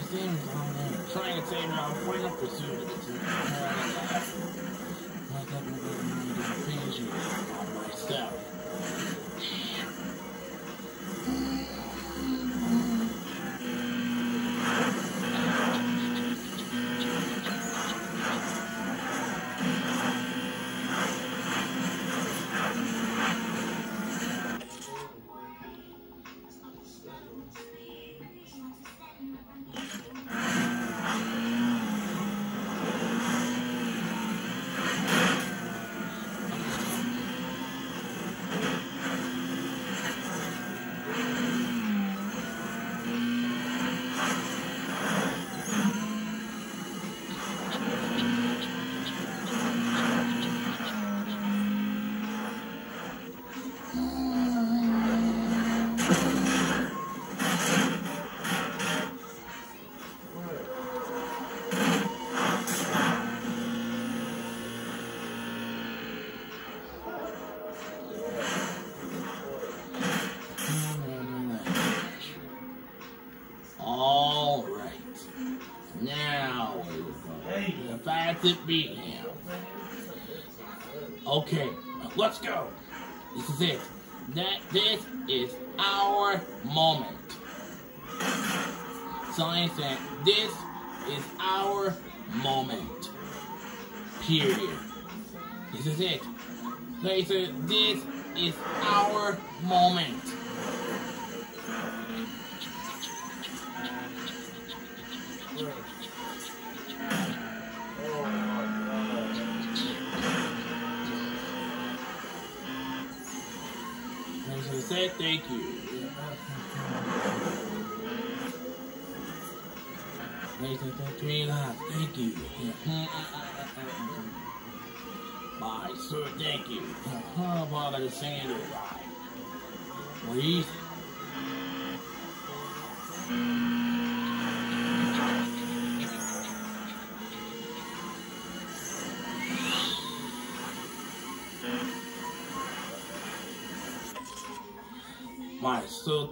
there. Trying to my final pursuit of the two. Like will get me to it myself. All right. Now it. Okay, let's go. This is it. That this is our moment. Science said this is our moment. Period. This is it. They said this is our moment. Said thank you. Thank you. Thank you. Bye, sir. Thank you. About a sandal ride? Please.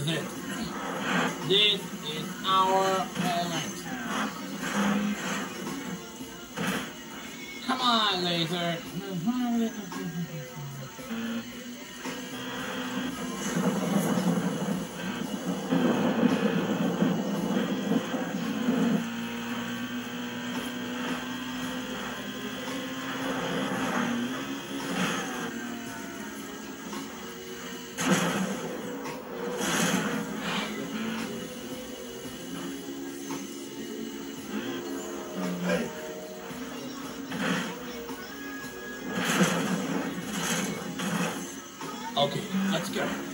This is our moment. Come on, Razor. Okay, let's go.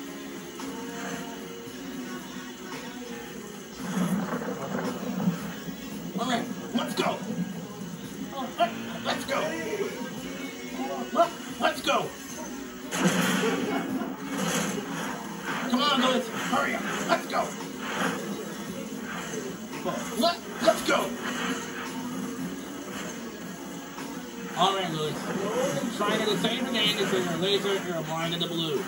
Laser, you're a blind in the blue.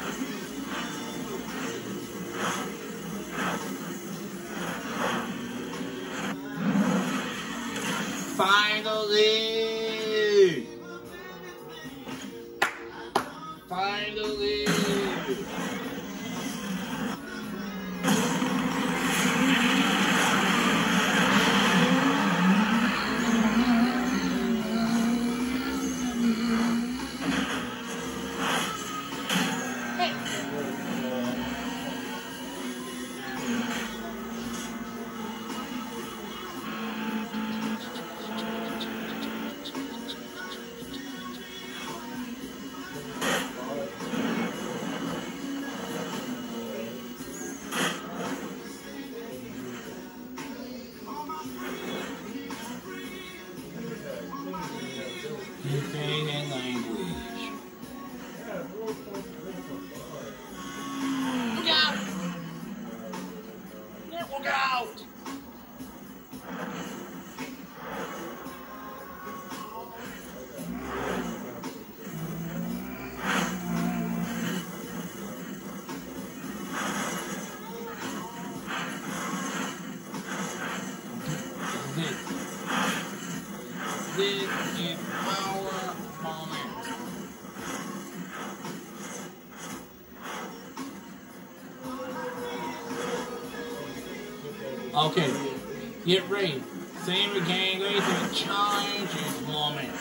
Ukrainian Okay, get ready. Same again, guys, and challenge this moment.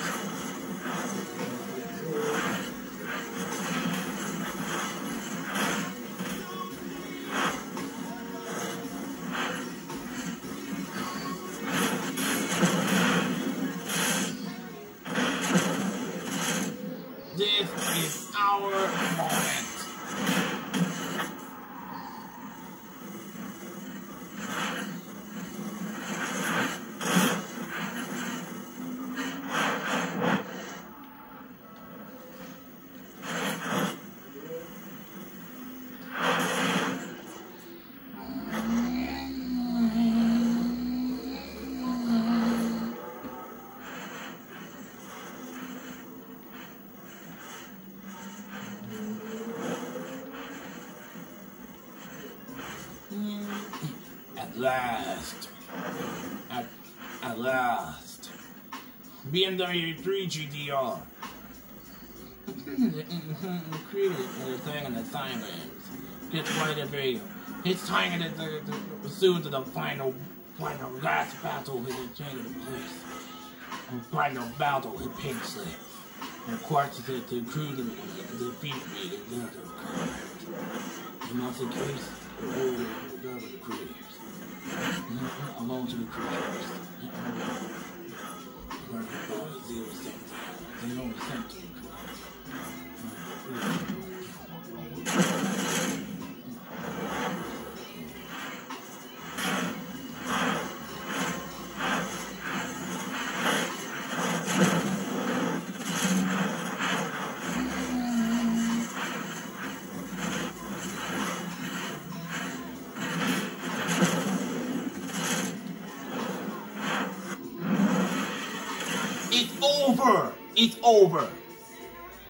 This is our last. At, at last. BMW 3 GTR. A thing on the silence. Gets right of video. It's time to, to, to pursue to the final, final last battle in the chain of the place. And final battle in Pink Slip. And course, to, to the, defeat me in the other card. The case. The creators. Alone to the creators. We're going to over.